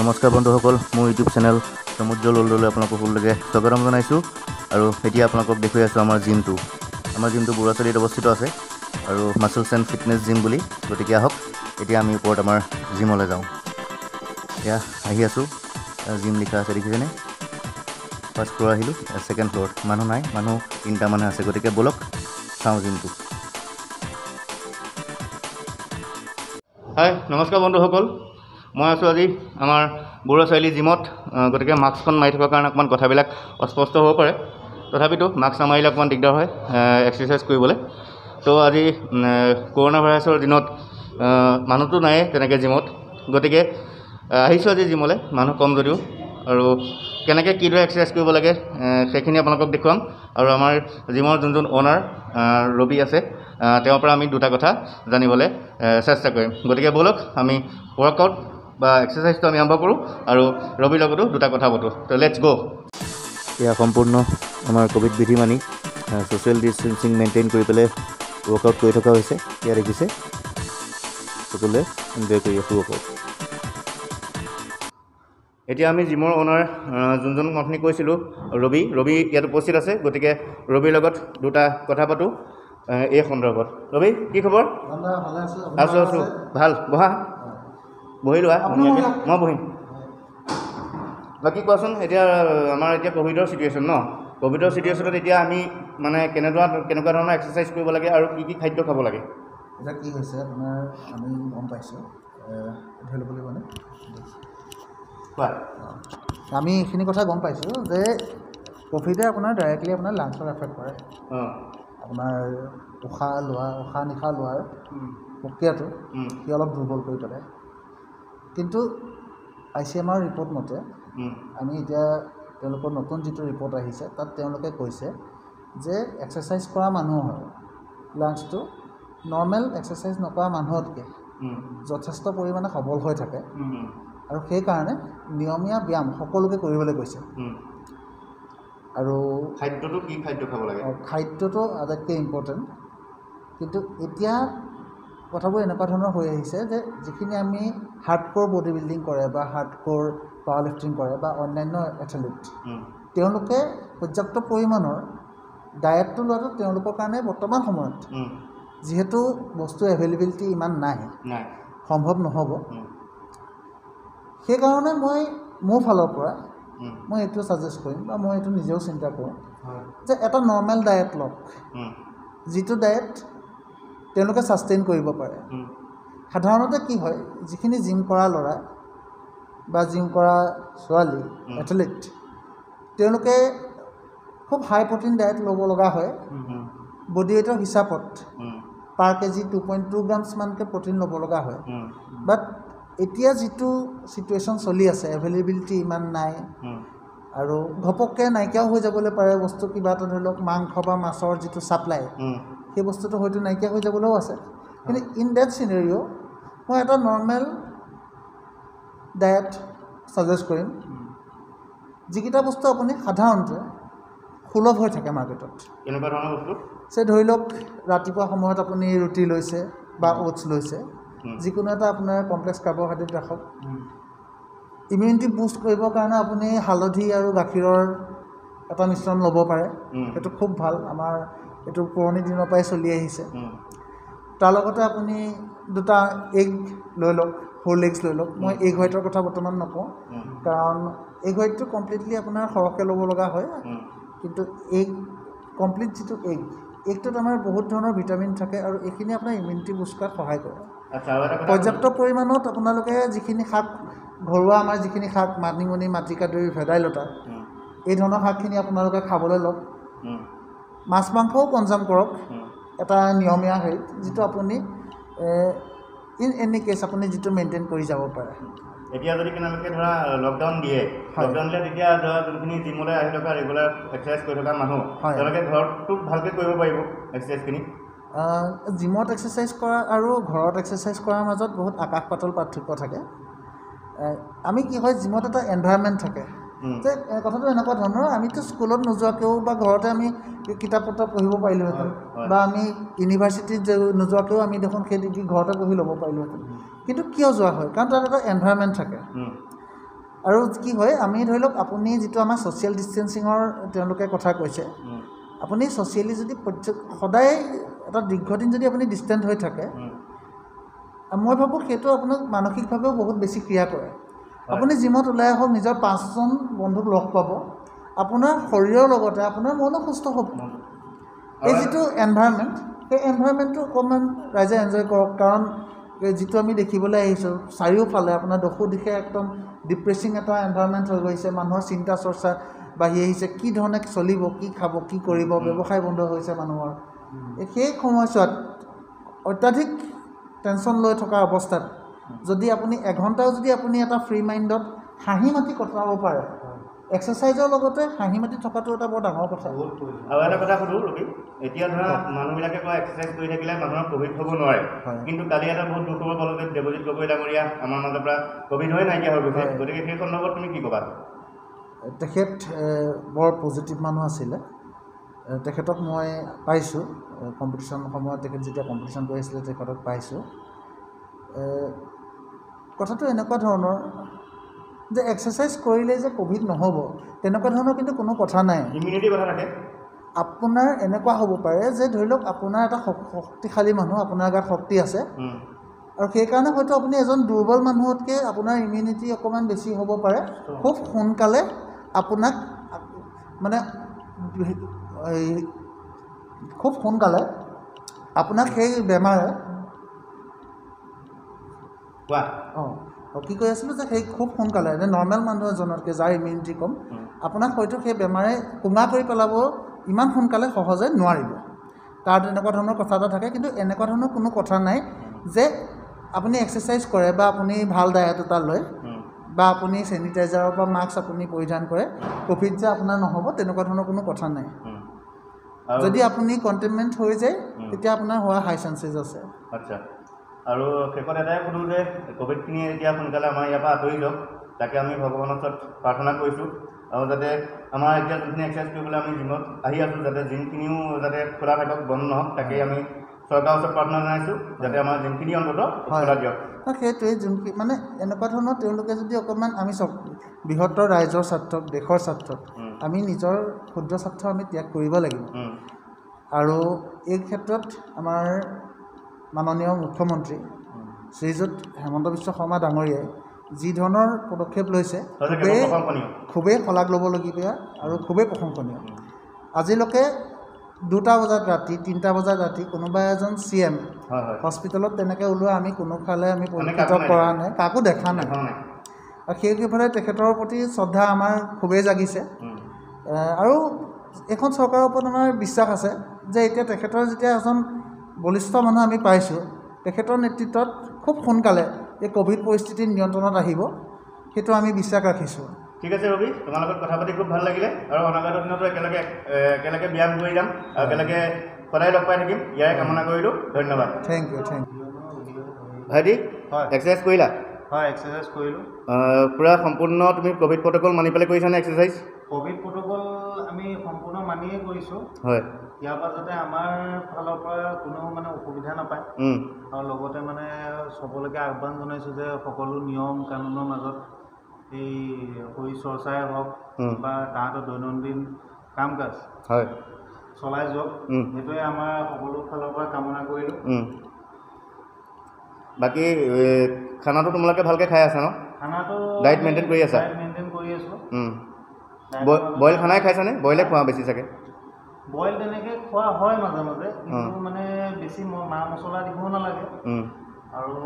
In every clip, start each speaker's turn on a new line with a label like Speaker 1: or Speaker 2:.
Speaker 1: নমস্কাৰ বন্ধুসকল মোৰ ইউটিউব চেনেল সমুদ্ৰ লল্ডলৈ আপোনালোকক সকলোকে স্বাগতম জনাইছোঁ আৰু এতিয়া আপোনালোকক দেখুৱাই আছোঁ আমাৰ জিমটো। আমাৰ জিমটো বুঢ়াচালিত অৱস্থিত আছে আৰু মাচলছ এণ্ড ফিটনেছ জিম বুলি গতিকে আহক এতিয়া আমি ওপৰত আমাৰ জিমলৈ যাওঁ। এয়া আহি আছোঁ জিম লিখা আছে দেখিছেনে? ফাৰ্ষ্ট ফ্ল'ৰ আহিলোঁ ছেকেণ্ড ফ্ল'ৰত মানুহ নাই মানুহ তিনিটা মানুহ আছে গতিকে ব'লক চাওঁ জিমটো। হয় নমস্কাৰ বন্ধুসকল। মই আছোঁ আজি আমাৰ বৰুৱা চাৰিআলি জিমত গতিকে মাস্কখন মাৰি থকাৰ কাৰণে অকণমান কথাবিলাক অস্পষ্ট হ'ব পাৰে। তথাপিতো মাস্ক নামাৰিলে অকণমান দিগদাৰ হয় এক্সাৰচাইজ কৰিবলৈ। তো আজি কৰোণা ভাইৰাছৰ দিনত মানুহটো নায়েই তেনেকৈ জিমত। গতিকে আহ, আহিছোঁ আজি জিমলৈ মানুহ কম যদিও। আৰু কেনেকৈ কিদৰে এক্সাৰচাইজ কৰিব লাগে সেইখিনি আপোনালোকক দেখুৱাম। আৰু আমাৰ জিমৰ যোনজন অ'নাৰ ৰবি আছে তেওঁৰ পৰা আমি দুটা কথা জানিবলৈ চেষ্টা কৰিম। গতিকে ব'লক আমি ৱৰ্কআউট বা এক্সাৰচাইজটো আমি আৰম্ভ কৰোঁ আৰু ৰবিৰ লগতো দুটা কথা পাতোঁ। তো লেটছ গ' এয়া সম্পূৰ্ণ আমাৰ ক'ভিড বিধি মানি ছ'চিয়েল ডিষ্টেঞ্চিং মেইনটেইন কৰি পেলাই ৱৰ্কআউট কৰি থকা হৈছে এয়া দেখিছে। সকলোৱে এনজয় কৰি আছোঁ ৱৰ্কআউট এতিয়া আমি জিমৰ অ'নাৰ যোনজন অথনি কৈছিলোঁ ৰবি ৰবি ইয়াত উপস্থিত আছে গতিকে ৰবিৰ লগত দুটা কথা পাতোঁ এই সন্দৰ্ভত। ৰবি কি খবৰ?
Speaker 2: দাদা ভালে আছে?
Speaker 1: আছোঁ আছোঁ? ভাল বহা। বহি লোৱা। মই বহিম। বাকী কোৱাচোন এতিয়া আমাৰ এতিয়া ক'ভিডৰ চিটুৱেশ্যন ন? ক'ভিডৰ চিটুৱেশ্যনত এতিয়া আমি মানে কেনেকুৱা কেনেকুৱা ধৰণৰ এক্সাৰচাইজ কৰিব লাগে আৰু কি কি খাদ্য খাব লাগে?
Speaker 2: এতিয়া কি হৈছে আপোনাৰ আমি গম পাইছোঁ ধৰি ল'ব লাগিব মানে
Speaker 1: কোৱা।
Speaker 2: আমি এইখিনি কথা গম পাইছোঁ যে ক'ভিডে আপোনাৰ ডাইৰেক্টলি আপোনাৰ লাংছৰ এফেক্ট কৰে। আপোনাৰ উশাহ লোৱা উশাহ নিশাহ লোৱাৰ প্ৰক্ৰিয়াটো সি অলপ দুৰ্বল কৰি পেলায় কিন্তু I C M R report মতে আমি এতিয়া তেওঁলোকৰ নতুন যিটো ৰিপৰ্ট আহিছে তাত তেওঁলোকে কৈছে যে এক্সাৰচাইজ কৰা মানুহৰ লাংছটো নৰ্মেল এক্সাৰচাইজ নকৰা মানুহতকৈ যথেষ্ট পৰিমাণে সবল হৈ থাকে। আৰু সেইকাৰণে নিয়মীয়া ব্যায়াম সকলোকে কৰিবলৈ কৈছে। আৰু
Speaker 1: খাদ্যটো কি খাদ্য খাব লাগে?
Speaker 2: খাদ্যটো আটাইতকৈ ইম্পৰ্টেণ্ট কিন্তু এতিয়া কথাবোৰ এনেকুৱা ধৰণৰ হৈ আহিছে যে যিখিনি আমি হাৰ্ড ক'ৰ বডি বিল্ডিং কৰে বা হাৰ্ড ক'ৰ পাৱাৰ লিফ্টিং কৰে বা অন্যান্য এথলেট তেওঁলোকে পৰ্যাপ্ত পৰিমাণৰ ডায়েটটো লোৱাটো তেওঁলোকৰ কাৰণে বৰ্তমান সময়ত যিহেতু বস্তু এভেইলেবিলিটি ইমান নাই। সম্ভৱ নহ'ব। সেইকাৰণে মই মোৰ ফালৰ পৰা মই এইটো ছাজেষ্ট কৰিম বা মই এইটো নিজেও চিন্তা কৰোঁ যে এটা নৰ্মেল ডায়েট লওক। যিটো ডায়েট তেওঁলোকে ছাষ্টেইন কৰিব পাৰে। সাধাৰণতে কি হয় যিখিনি জিম কৰা ল'ৰা বা জিম কৰা ছোৱালী। এথলেট তেওঁলোকে খুব হাই প্ৰ'টিন ডায়েট ল'ব লগা হয়। বডি ৱেইটৰ হিচাপত per KG two point two গ্ৰামছমানকৈ protein ল'ব লগা হয়। বাট এতিয়া যিটো ছিটুৱেশ্যন চলি আছে এভেইলেবিলিটি ইমান নাই। আৰু ঘপককৈ নাইকিয়াও হৈ যাবলৈ পাৰে বস্তু কিবা এটা ধৰি লওক মাংস বা মাছৰ যিটো ছাপ্লাই সেই বস্তুটো হয়তো নাইকিয়া হৈ যাবলৈও আছে। কিন্তু ইন ডেট চিনেৰিঅ' মই এটা নৰ্মেল ডায়েট ছাজেষ্ট কৰিম যিকেইটা বস্তু আপুনি সাধাৰণতে সুলভ হৈ থাকে মাৰ্কেটত
Speaker 1: কেনেকুৱা ধৰণৰ বস্তু?
Speaker 2: যে ধৰি লওক ৰাতিপুৱা সময়ত আপুনি ৰুটি লৈছে বা অ'টছ লৈছে যিকোনো এটা আপোনাৰ কমপ্লেক্স কাৰ্বহাইড্ৰেট ৰাখক। ইমিউনিটি বুষ্ট কৰিবৰ কাৰণে আপুনি হালধি আৰু গাখীৰৰ এটা মিশ্ৰণ ল'ব পাৰে। সেইটো খুব ভাল। আমাৰ এইটো পুৰণি দিনৰ পৰাই চলি আহিছে। তাৰ লগতে আপুনি দুটা এগ লৈ লওক লেগছ লৈ লওক। মই এগ হোৱাইটৰ কথা বৰ্তমান নকওঁ। কাৰণ এগ হোৱাইটটো কমপ্লিটলি আপোনাৰ সৰহকৈ ল'ব লগা হয়। কিন্তু এগ কমপ্লিট যিটো এগ এগটোত আমাৰ বহুত ধৰণৰ ভিটামিন থাকে আৰু এইখিনি আপোনাৰ ইমিউনিটি বুষ্ট কৰাত সহায় কৰে। পৰ্যাপ্ত পৰিমাণত আপোনালোকে যিখিনি শাক ঘৰুৱা আমাৰ যিখিনি শাক মানিমুনি মাটিকাদুৰি ভেদাইলতা এই ধৰণৰ শাকখিনি আপোনালোকে খাবলৈ লওক। মাছ মাংসও কনজাম কৰক। এটা নিয়মীয়া হেৰিত যিটো আপুনি ইন এনি কেছ আপুনি যিটো মেইনটেইন কৰি যাব পাৰে।
Speaker 1: এতিয়া যদি কেনেবাকৈ ধৰা লকডাউন দিয়ে। লকডাউন দিলে তেতিয়া ধৰা যোনখিনি জিমলৈ আহি থকা ৰেগুলাৰ এক্সাৰচাইজ কৰি থকা মানুহ। তেওঁলোকে ঘৰতো ভালকৈ কৰিব পাৰিব এক্সাৰচাইজখিনি
Speaker 2: জিমত এক্সাৰচাইজ কৰা আৰু ঘৰত এক্সাৰচাইজ কৰাৰ মাজত বহুত আকাশ পাতল পাৰ্থক্য থাকে। আমি কি হয় জিমত এটা এনভাইৰমেণ্ট থাকে। যে কথাটো এনেকুৱা ধৰণৰ আমিতো স্কুলত নোযোৱাকৈও বা ঘৰতে আমি কিতাপ পত্ৰ পঢ়িব পাৰিলোহেঁতেন। বা আমি ইউনিভাৰ্চিটিত নোযোৱাকৈও আমি দেখোন সেই ডিগ্ৰী ঘৰতে পঢ়ি ল'ব পাৰিলোহেঁতেন। কিন্তু কিয় যোৱা হয়? কাৰণ তাত এটা এনভাইৰমেণ্ট থাকে। আৰু কি হয় আমি ধৰি লওক আপুনি যিটো আমাৰ ছ'চিয়েল ডিষ্টেঞ্চিঙৰ তেওঁলোকে কথা কৈছে আপুনি ছ'চিয়েলি যদি প্ৰত্যেক সদায় এটা দীৰ্ঘদিন যদি আপুনি ডিষ্টেণ্ট হৈ থাকে মই ভাবোঁ সেইটো আপোনাক মানসিকভাৱেও বহুত বেছি ক্ৰিয়া কৰে। আপুনি জিমত ওলাই আহক নিজৰ পাঁচজন বন্ধুক লগ পাব। আপোনাৰ শৰীৰৰ লগতে আপোনাৰ মনো সুস্থ হ'ব। এই যিটো এনভাইৰমেণ্ট সেই এনভাইৰমেণ্টটো অকণমান ৰাইজে এনজয় কৰক। কাৰণ যিটো আমি দেখিবলৈ আহিছোঁ চাৰিওফালে আপোনাৰ দশো দিশে একদম ডিপ্ৰেছিং এটা এনভাইৰমেণ্ট হৈ গৈছে। মানুহৰ চিন্তা চৰ্চা বাঢ়ি আহিছে। কি ধৰণে চলিব কি খাব কি কৰিব ব্যৱসায় বন্ধ হৈছে মানুহৰ। সেই সময়ছোৱাত অত্যাধিক টেনশ্যন লৈ থকা অৱস্থাত যদি আপুনি এঘণ্টাও যদি আপুনি এটা ফ্ৰী মাইণ্ডত হাঁহি মাতি কটাব পাৰে এক্সাৰচাইজৰ লগতে হাঁহি মাতি থকাটো এটা বৰ ডাঙৰ কথা।
Speaker 1: আৰু এটা কথা সুধোঁ ৰবি এতিয়া ধৰা মানুহবিলাকে কয় এক্সাৰচাইজ কৰি থাকিলে মানুহৰ ক'ভিড হ'ব নোৱাৰে। কিন্তু কালি এটা বহুত দুখ খবৰ পালোঁ যে দেৱজিৎ গগৈ ডাঙৰীয়া আমাৰ মাজৰ পৰা ক'ভিড হৈ নাইকিয়া হৈ গৈছে। গতিকে সেই সন্দৰ্ভত তুমি কি ক'বা?
Speaker 2: তেখেত বৰ পজিটিভ মানুহ আছিলে। তেখেতক মই পাইছোঁ। কম্পিটিশ্যন সময়ত তেখেত যেতিয়া কম্পিটিশ্যন কৰি আছিলে তেখেতক পাইছোঁ। কথাটো এনেকুৱা ধৰণৰ যে এক্সাৰচাইজ কৰিলে যে ক'ভিড নহ'ব তেনেকুৱা ধৰণৰ কিন্তু কোনো কথা নাই। আপোনাৰ এনেকুৱা হ'ব পাৰে যে ধৰি লওক আপোনাৰ এটা শক্তিশালী মানুহ আপোনাৰ গাত শক্তি আছে আৰু সেইকাৰণে হয়তো আপুনি এজন দুৰ্বল মানুহতকৈ আপোনাৰ ইমিউনিটি অকণমান বেছি হ'ব পাৰে। খুব সোনকালে আপোনাক মানে এই খুব সোনকালে। আপোনাক সেই বেমাৰে
Speaker 1: কোৱা?
Speaker 2: অঁ অঁ, কি কৈ আছিলোঁ যে সেই খুব সোনকালে যে নৰ্মেল মানুহ এজনতকৈ যাৰ ইমিউনিটি কম আপোনাক হয়তো সেই বেমাৰে কোঙা কৰি পেলাব ইমান সোনকালে সহজে নোৱাৰিব। তাৰ তেনেকুৱা ধৰণৰ কথা এটা থাকে কিন্তু এনেকুৱা ধৰণৰ কোনো কথা নাই যে আপুনি এক্সাৰচাইজ কৰে বা আপুনি ভাল ডায়েট এটা লয় বা আপুনি চেনিটাইজাৰৰ পৰা মাস্ক আপুনি পৰিধান কৰে ক'ভিড যে আপোনাৰ নহ'ব তেনেকুৱা ধৰণৰ কোনো কথা নাই। যদি আপুনি কণ্টেইনমেণ্ট হৈ যায়। তেতিয়া আপোনাৰ হোৱা হাই চান্সেছ আছে।
Speaker 1: আচ্ছা। আৰু শেষত এটাই সুধোঁ যে ক'ভিডখিনি এতিয়া সোনকালে আমাৰ ইয়াৰ পৰা আঁতৰি যাওক তাকে আমি ভগৱানৰ ওচৰত প্ৰাৰ্থনা কৰিছোঁ। আৰু যাতে আমাৰ এতিয়া যোনখিনি এক্সাৰচাইজ কৰিবলৈ আমি জিমত আহি আছোঁ যাতে জিমখিনিও যাতে খোলা থাকক বন্ধ নহওক তাকেই আমি চৰকাৰৰ ওচৰত প্ৰাৰ্থনা জনাইছোঁ যাতে আমাৰ জিমখিনি অন্ততঃ
Speaker 2: হয়।
Speaker 1: দিয়ক।
Speaker 2: সেইটোৱে যোনখিনি মানে এনেকুৱা ধৰণৰ তেওঁলোকে যদি অকণমান আমি চব বৃহত্তৰ ৰাইজৰ স্বাৰ্থত দেশৰ স্বাৰ্থত
Speaker 1: উম,
Speaker 2: আমি নিজৰ ক্ষুদ্ৰ স্বাৰ্থ আমি ত্যাগ কৰিব লাগিব। আৰু এই ক্ষেত্ৰত আমাৰ মাননীয় মুখ্যমন্ত্ৰী। শ্ৰীযুত হেমন্ত বিশ্ব শৰ্মা ডাঙৰীয়াই যি ধৰণৰ পদক্ষেপ লৈছে খুবেই খুবেই শলাগ ল'বলগীয়া আৰু খুবেই প্ৰশংসনীয়। আজিলৈকে দুটা বজাত ৰাতি তিনিটা বজাত ৰাতি কোনোবা এজন চি এম হস্পিটেলত তেনেকৈ ওলোৱা আমি কোনোফালে আমি
Speaker 1: আমি নাই।
Speaker 2: কৰা নাই কাকো দেখা নাই। আৰু সেইফালে তেখেতৰ প্ৰতি শ্ৰদ্ধা আমাৰ খুবেই জাগিছে। আৰু এইখন চৰকাৰৰ ওপৰত আমাৰ বিশ্বাস আছে যে এতিয়া তেখেতৰ যেতিয়া এজন বলিষ্ঠ মানুহ আমি পাইছোঁ তেখেতৰ নেতৃত্বত খুব সোনকালে এই ক'ভিড পৰিস্থিতি নিয়ন্ত্ৰণত আহিব সেইটো আমি বিশ্বাস ৰাখিছোঁ।
Speaker 1: ঠিক আছে ৰবি তোমাৰ লগত কথা পাতি খুব ভাল লাগিলে আৰু অনাগত দিনতো একেলগে একেলগে ব্যায়াম কৰি যাম আৰু একেলগে সদায় লগ পাই থাকিম। ইয়াৰে কামনা কৰিলোঁ ধন্যবাদ।
Speaker 2: থেংক ইউ থেংক ইউ
Speaker 1: ভাইটি
Speaker 3: হয়।
Speaker 1: এক্সাৰচাইজ কৰিলা?
Speaker 3: হয় এক্সাৰচাইজ কৰিলোঁ।
Speaker 1: পূৰা সম্পূৰ্ণ তুমি ক'ভিড প্ৰট'কল মানি পেলাই কৰিছানে এক্সাৰচাইজ
Speaker 3: ক'ভিড প্ৰট'কল আমি সম্পূৰ্ণ মানিয়ে কৰিছোঁ।
Speaker 1: হয়।
Speaker 3: ইয়াৰ পৰা যাতে আমাৰ ফালৰ পৰা কোনো মানে অসুবিধা নাপায়। আৰু লগতে মানে চবলৈকে আহ্বান জনাইছোঁ যে সকলো নিয়ম কানুনৰ মাজত এই শৰীৰ চৰ্চাই হওক। বা তাহাঁতৰ দৈনন্দিন কাম কাজ
Speaker 1: হয়।
Speaker 3: চলাই যাওক। সেইটোৱে আমাৰ সকলো ফালৰ পৰা কামনা কৰিলোঁ।
Speaker 1: বাকী খানাটো তোমালোকে ভালকৈ খাই আছা ন?
Speaker 3: খানাটো
Speaker 1: Diet maintain কৰি আছা?
Speaker 3: ডায়েট মেইনটেইন কৰি আছোঁ।
Speaker 1: বইল খানাই খাইছানে বইলে খোৱা বেছি চাগে?
Speaker 3: বইল তেনেকৈ খোৱা হয় মাজে মাজে কিন্তু মানে বেছি ম- মা মছলা দিবও নালাগে। আৰু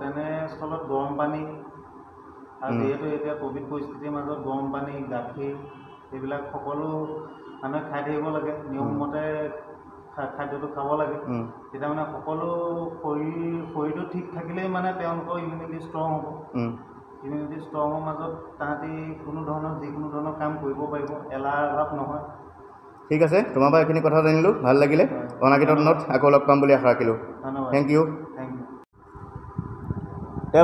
Speaker 3: তেনেস্থলত গৰম পানী আৰু। যিহেতু এতিয়া ক'ভিড পৰিস্থিতিৰ মাজত গৰম পানী গাখীৰ এইবিলাক সকলো মানুহে খাই থাকিব লাগে। নিয়মমতে খাদ্যটো খাব লাগে। তেতিয়া মানে সকলো শৰীৰ শৰীৰটো ঠিক থাকিলেই মানে তেওঁলোকৰ ইমিউনিটি ষ্ট্ৰং হ'ব। ইমিউনিটি ষ্ট্ৰঙৰ মাজত তাহাঁতি কোনো ধৰণৰ যিকোনো ধৰণৰ কাম কৰিব পাৰিব। এলাহ ভাৱ নহয়।
Speaker 1: ঠিক আছে তোমাৰ পৰা এইখিনি কথা জানিলোঁ ভাল লাগিলে। অনাগত দিনত আকৌ লগ পাম বুলি আশা ৰাখিলোঁ।
Speaker 3: ধন্যবাদ।
Speaker 1: থেংক ইউ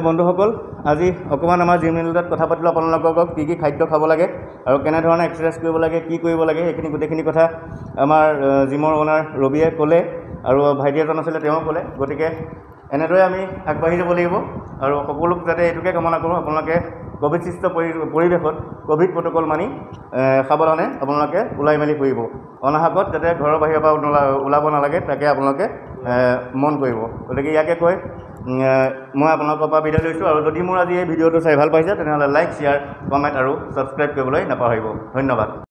Speaker 1: বন্ধুসকল আজি অকণমান আমাৰ জিম ৰিলেটেড কথা পাতিলোঁ আপোনালোকক কি কি খাদ্য খাব লাগে আৰু কেনেধৰণে এক্সাৰচাইজ কৰিব লাগে কি কৰিব লাগে সেইখিনি গোটেইখিনি কথা আমাৰ জিমৰ অ'নাৰ ৰবিয়ে ক'লে আৰু ভাইটি এজন আছিলে তেওঁ ক'লে। গতিকে এনেদৰে আমি আগবাঢ়ি যাব লাগিব আৰু সকলোক যাতে এইটোকে কামনা কৰোঁ আপোনালোকে ক'ভিডসৃষ্ট পৰি পৰিৱেশত ক'ভিড প্ৰট'কল মানি সাৱধানে আপোনালোকে ওলাই মেলি ফুৰিব। অনাহকত যাতে ঘৰৰ বাহিৰৰ পৰা ওলাব নালাগে তাকে আপোনালোকে মন কৰিব। গতিকে ইয়াকে কৈ মই আপোনালোকৰ পৰা বিদায় লৈছোঁ আৰু যদি মোৰ আজি এই ভিডিঅ'টো চাই ভাল পাইছে তেনেহ'লে লাইক শ্বেয়াৰ কমেণ্ট আৰু ছাবস্ক্ৰাইব কৰিবলৈ নাপাহৰিব। ধন্যবাদ।